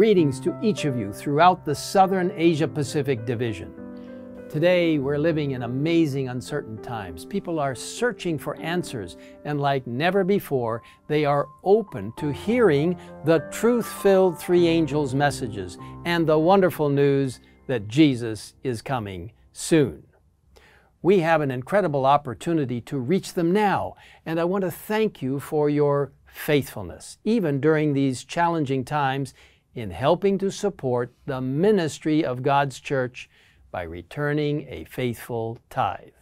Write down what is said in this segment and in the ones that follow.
Greetings to each of you throughout the Southern Asia Pacific Division. Today, we're living in amazing, uncertain times. People are searching for answers, and like never before, they are open to hearing the truth filled three angels' messages and the wonderful news that Jesus is coming soon. We have an incredible opportunity to reach them now, and I want to thank you for your faithfulness, even during these challenging times, in helping to support the ministry of God's church by returning a faithful tithe.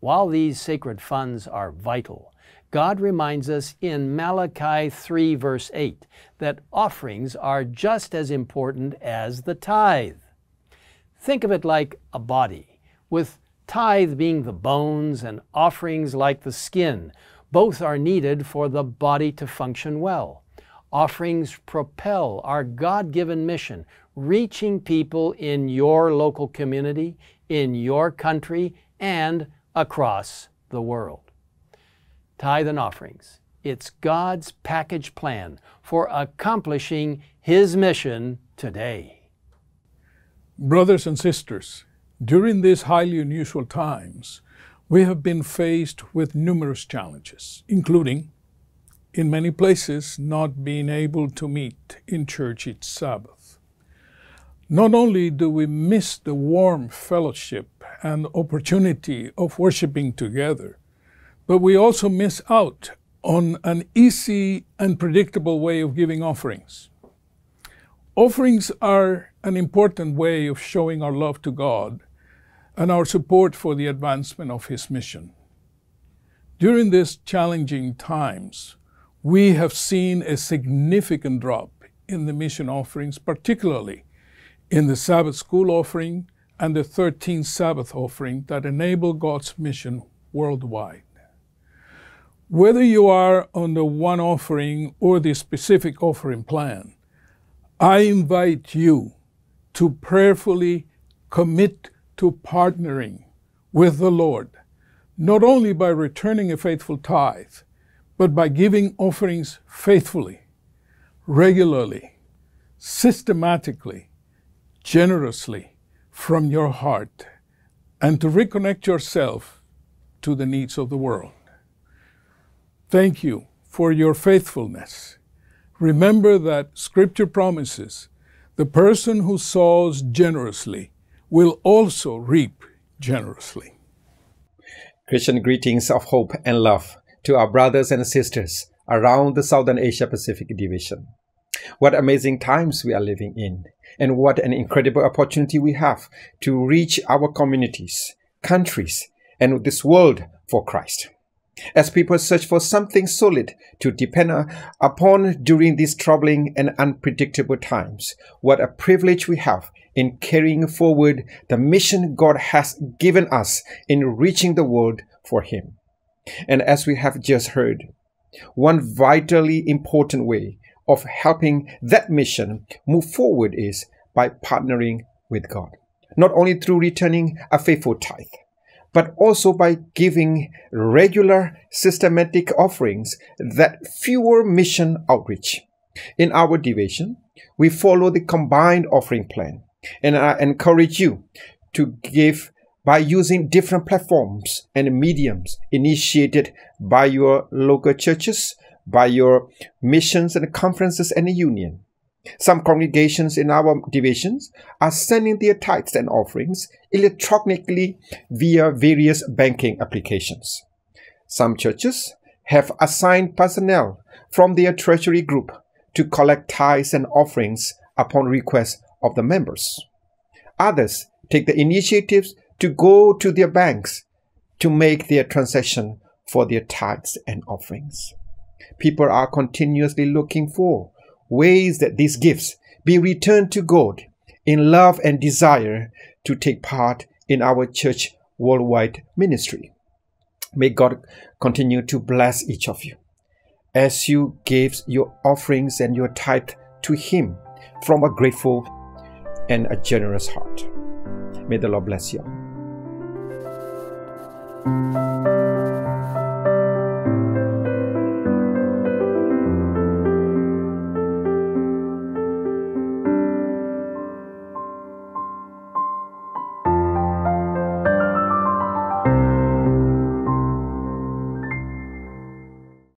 While these sacred funds are vital, God reminds us in Malachi 3, verse 8, that offerings are just as important as the tithe. Think of it like a body, with tithe being the bones and offerings like the skin. Both are needed for the body to function well. Offerings propel our God given mission, reaching people in your local community, in your country, and across the world. Tithe and offerings. It's God's package plan for accomplishing His mission today. Brothers and sisters, during these highly unusual times, we have been faced with numerous challenges, including, in many places, not being able to meet in church each Sabbath not only do we miss the warm fellowship and opportunity of worshiping together, but we also miss out on an easy and predictable way of giving offerings. Offerings are an important way of showing our love to God and our support for the advancement of His mission. During these challenging times, we have seen a significant drop in the mission offerings, particularly in the Sabbath school offering and the 13th Sabbath offering that enable God's mission worldwide. Whether you are on the one offering or the specific offering plan, I invite you to prayerfully commit to partnering with the Lord, not only by returning a faithful tithe, but by giving offerings faithfully, regularly, systematically, generously from your heart and to reconnect yourself to the needs of the world. Thank you for your faithfulness. Remember that Scripture promises the person who sows generously will also reap generously. Christian greetings of hope and love to our brothers and sisters around the Southern Asia Pacific Division. What amazing times we are living in, and what an incredible opportunity we have to reach our communities, countries, and this world for Christ. As people search for something solid to depend upon during these troubling and unpredictable times, what a privilege we have in carrying forward the mission God has given us in reaching the world for Him. And as we have just heard, one vitally important way of helping that mission move forward is by partnering with God. Not only through returning a faithful tithe, but also by giving regular systematic offerings that fuel mission outreach. In our division, we follow the combined offering plan, and I encourage you to give by using different platforms and mediums initiated by your local churches by your missions and conferences and union. Some congregations in our divisions are sending their tithes and offerings electronically via various banking applications. Some churches have assigned personnel from their treasury group to collect tithes and offerings upon request of the members. Others take the initiatives to go to their banks to make their transaction for their tithes and offerings people are continuously looking for ways that these gifts be returned to God in love and desire to take part in our church worldwide ministry. May God continue to bless each of you as you give your offerings and your tithe to Him from a grateful and a generous heart. May the Lord bless you. Música